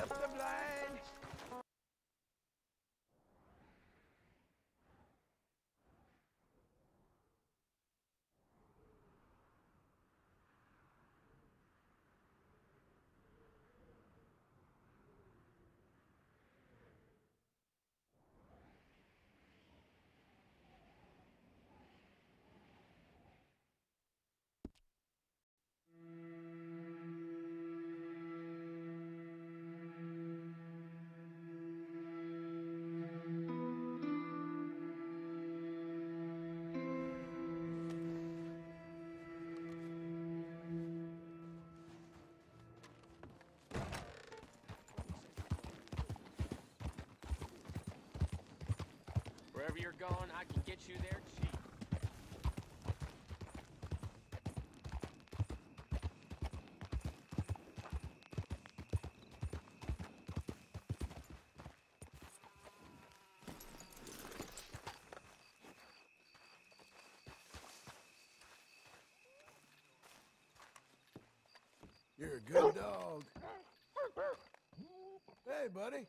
erste bleiben. Wherever you're going, I can get you there cheap. You're a good dog. Hey, buddy.